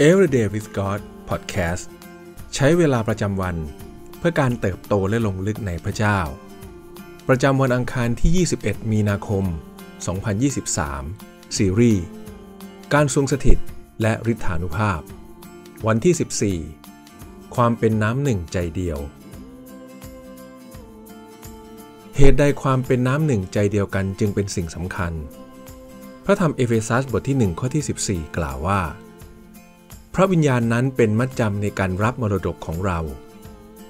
Everyday with God Podcast ใช้เวลาประจำวันเพื่อการเติบโตและลงลึกในพระเจ้า ประจำวันอังคารที่ 21 มีนาคม 2023 ซีรีส์ การทรงสถิตและฤทธานุภาพ วันที่ 14 ความเป็นน้ำหนึ่งใจเดียว เหตุใดความเป็นน้ำหนึ่งใจเดียวกันจึงเป็นสิ่งสำคัญ พระธรรมเอเฟซัสบทที่ 1 ข้อที่ 14 กล่าวว่า พระวิญญาณนั้นเป็นมัดจำในการรับมรดกของเรา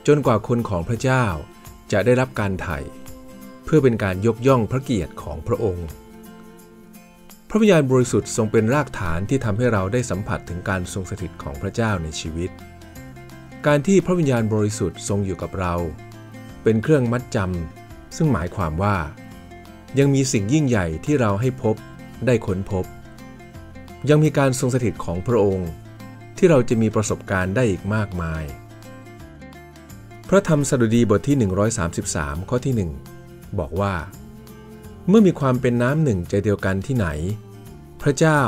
จนกว่าคนของพระเจ้าจะได้รับการไถ่เพื่อเป็นการยกย่องพระเกียรติของพระองค์ พระวิญญาณบริสุทธิ์ทรงเป็นรากฐานที่ทำให้เราได้สัมผัสถึงการทรงสถิตของพระเจ้าในชีวิต การที่พระวิญญาณบริสุทธิ์ทรงอยู่กับเรา เป็นเครื่องมัดจำซึ่งหมายความว่า ยังมีสิ่งยิ่งใหญ่ที่เราให้พบได้ค้นพบ ยังมีการทรงสถิตของพระองค์ ที่เราจะมีประสบการณ์ได้อีกมากมาย พระธรรมสดุดีบทที่ 133 ข้อที่ 1 บอกว่า เมื่อมีความเป็นน้ำหนึ่งใจเดียวกันที่ไหน พระเจ้า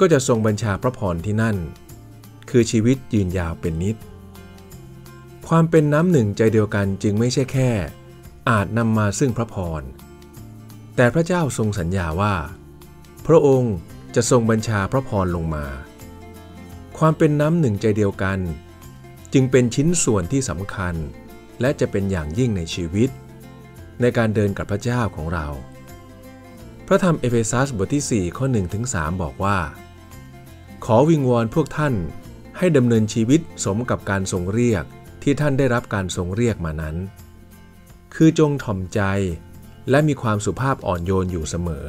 ก็จะทรงบัญชาพระพรที่นั่น คือชีวิตยืนยาวเป็นนิด ความเป็นน้ำหนึ่งใจเดียวกันจึงไม่ใช่แค่ อาจนำมาซึ่งพระพร แต่พระเจ้าทรงสัญญาว่า พระองค์จะทรงบัญชาพระพรลงมา ความเป็นน้ำหนึ่งใจเดียวกัน จึงเป็นชิ้นส่วนที่สำคัญ และจะเป็นอย่างยิ่งในชีวิต ในการเดินกับพระเจ้าของเรา พระธรรมเอเฟซัสบทที่ 4 ข้อ1ถึง3บอกว่า ขอวิงวอนพวกท่านให้ดำเนินชีวิตสมกับการทรงเรียกที่ท่านได้รับการทรงเรียกมานั้น คือจงถ่อมใจและมีความสุภาพอ่อนโยนอยู่เสมอ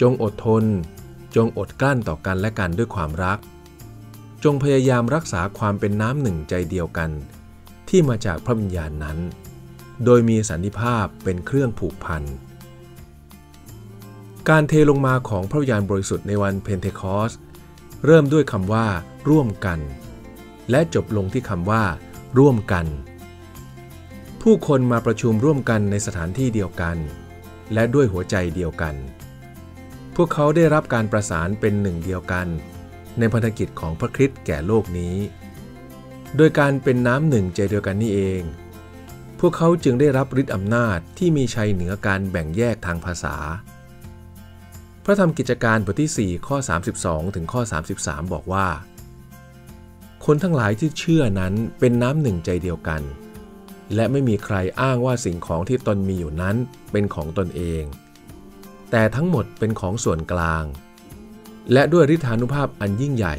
จงอดทน จงอดกลั้นต่อกันและกันด้วยความรัก จงพยายามรักษาความเป็นน้ำหนึ่งใจเดียวกัน ที่มาจากพระวิญญาณนั้น โดยมีสันติภาพเป็นเครื่องผูกพัน การเทลงมาของพระวิญญาณบริสุทธิ์ในวันเพนเทคอสเริ่มด้วยคำว่า ร่วมกัน และจบลงที่คำว่า ร่วมกัน ผู้คนมาประชุมร่วมกันในสถานที่เดียวกัน และด้วยหัวใจเดียวกัน พวกเขาได้รับการประสานเป็นหนึ่งเดียวกัน ในพันธกิจของพระคริสต์แก่โลกนี้ โดยการเป็นน้ำหนึ่งใจเดียวกันนี่เอง พวกเขาจึงได้รับฤทธิ์อำนาจที่มีชัยเหนือการแบ่งแยกทางภาษา พระธรรมกิจการบทที่ 4 ข้อ 32 ถึงข้อ 33 บอกว่า คนทั้งหลายที่เชื่อนั้นเป็นน้ำหนึ่งใจเดียวกัน และไม่มีใครอ้างว่าสิ่งของที่ตนมีอยู่นั้นเป็นของตนเอง แต่ทั้งหมดเป็นของส่วนกลาง และด้วยฤทธานุภาพอันยิ่งใหญ่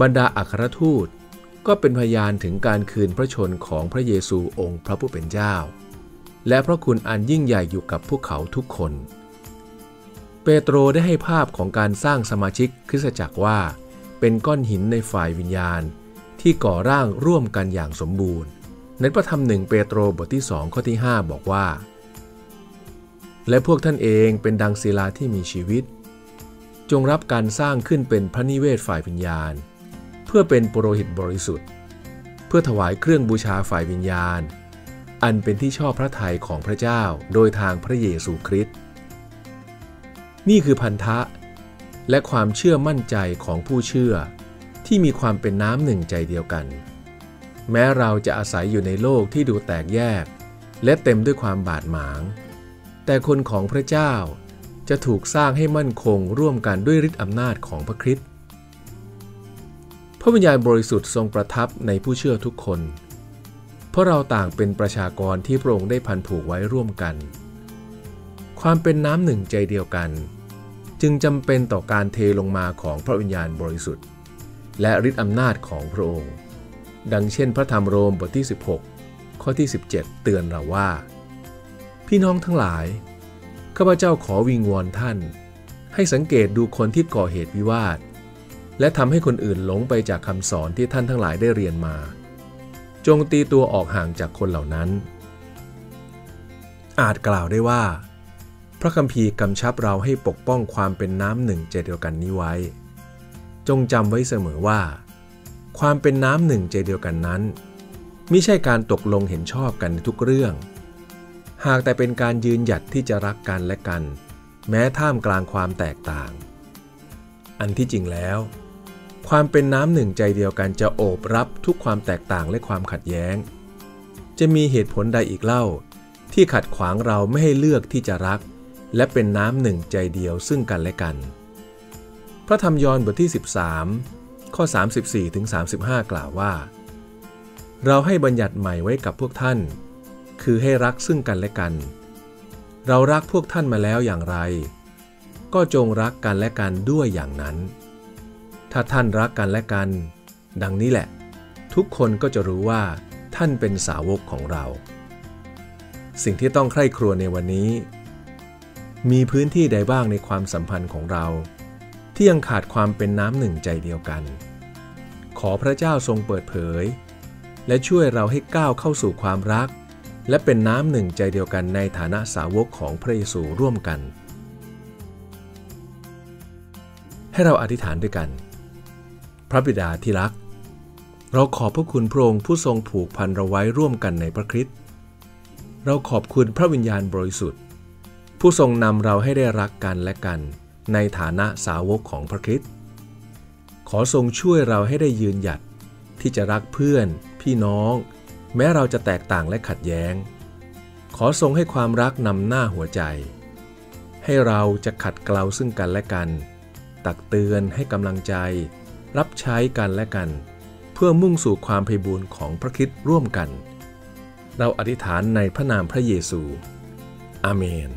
บรรดาอัครทูตก็เป็นพยานถึงการคืนพระชนของพระเยซูองค์พระผู้เป็นเจ้า และพระคุณอันยิ่งใหญ่อยู่กับพวกเขาทุกคน เปโตรได้ให้ภาพของการสร้างสมาชิกคริสตจักรว่า เป็นก้อนหินในฝ่ายวิญญาณ ที่ก่อร่างร่วมกันอย่างสมบูรณ์ ในพระธรรมหนึ่งเปโตรบทที่สองข้อที่ 5 บอกว่า และพวกท่านเองเป็นดังศิลาที่มีชีวิต จงรับการสร้างขึ้นเป็นพระนิเวศฝ่ายวิญญาณ เพื่อเป็นปุโรหิตบริสุทธิ์ เพื่อถวายเครื่องบูชาฝ่ายวิญญาณ อันเป็นที่ชอบพระทัยของพระเจ้าโดยทางพระเยซูคริสต์นี่คือพันธะ และความเชื่อมั่นใจของผู้เชื่อ ที่มีความเป็นน้ำหนึ่งใจเดียวกัน แม้เราจะอาศัยอยู่ในโลกที่ดูแตกแยก และเต็มด้วยความบาดหมาง แต่คนของพระเจ้า จะถูกสร้างให้มั่นคงร่วมกันด้วยฤทธิอำนาจของพระคริสต์พระวิญญาณบริสุทธิ์ทรงประทับในผู้เชื่อทุกคน เพราะเราต่างเป็นประชากรที่พระองค์ได้พันผูกไว้ร่วมกัน ความเป็นน้ำหนึ่งใจเดียวกัน จึงจำเป็นต่อการเทลงมาของพระวิญญาณบริสุทธิ์ และฤทธิอำนาจของพระองค์ ดังเช่นพระธรรมโรมบทที่ 16 ข้อที่ 17 เตือนเราว่า พี่น้องทั้งหลาย ข้าพเจ้าขอวิงวอนท่าน ให้สังเกตดูคนที่ก่อเหตุวิวาท และทำให้คนอื่นหลงไปจากคำสอนที่ท่านทั้งหลายได้เรียนมา จงตีตัวออกห่างจากคนเหล่านั้น อาจกล่าวได้ว่า พระคัมภีร์กำชับเราให้ปกป้องความเป็นน้ำหนึ่งใจเดียวกันนี้ไว้ จงจำไว้เสมอว่า ความเป็นน้ำหนึ่งใจเดียวกันนั้นไม่ใช่การตกลงเห็นชอบกันในทุกเรื่อง หากแต่เป็นการยืนหยัดที่จะรักกันและกัน แม้ท่ามกลางความแตกต่าง อันที่จริงแล้ว ความเป็นน้ำหนึ่งใจเดียวกันจะโอบรับทุกความแตกต่างและความขัดแย้ง จะมีเหตุผลใดอีกเล่า ที่ขัดขวางเราไม่ให้เลือกที่จะรัก และเป็นน้ำหนึ่งใจเดียวซึ่งกันและกัน พระธรรมยอห์นบทที่ 13 ข้อ 34ถึง35 กล่าวว่า เราให้บัญญัติใหม่ไว้กับพวกท่าน คือให้รักซึ่งกันและกัน เรารักพวกท่านมาแล้วอย่างไร ก็จงรักกันและกันด้วยอย่างนั้น ถ้าท่านรักกันและกัน ดังนี้แหละ ทุกคนก็จะรู้ว่า ท่านเป็นสาวกของเรา สิ่งที่ต้องใคร่ครวญในวันนี้ มีพื้นที่ใดบ้างในความสัมพันธ์ของเรา ที่ยังขาดความเป็นน้ำหนึ่งใจเดียวกัน ขอพระเจ้าทรงเปิดเผย และช่วยเราให้ก้าวเข้าสู่ความรัก และเป็นน้ำหนึ่งใจเดียวกันในฐานะสาวกของพระเยซูร่วมกัน ให้เราอธิษฐานด้วยกัน พระบิดาที่รัก เราขอบพระคุณพระองค์ผู้ทรงผูกพันเราไว้ร่วมกันในพระคริสต์เราขอบคุณพระวิญญาณบริสุทธิ์ ผู้ทรงนำเราให้ได้รักกันและกันในฐานะสาวกของพระคริสต์ขอทรงช่วยเราให้ได้ยืนหยัดที่จะรักเพื่อน พี่น้อง แม้เราจะแตกต่างและขัดแย้ง ขอทรงให้ความรักนำหน้าหัวใจ ให้เราจะขัดเกลาซึ่งกันและกัน ตักเตือนให้กำลังใจ รับใช้กันและกัน เพื่อมุ่งสู่ความไพบูรณ์ของพระคิดร่วมกัน เราอธิษฐานในพระนามพระเยซู อาเมน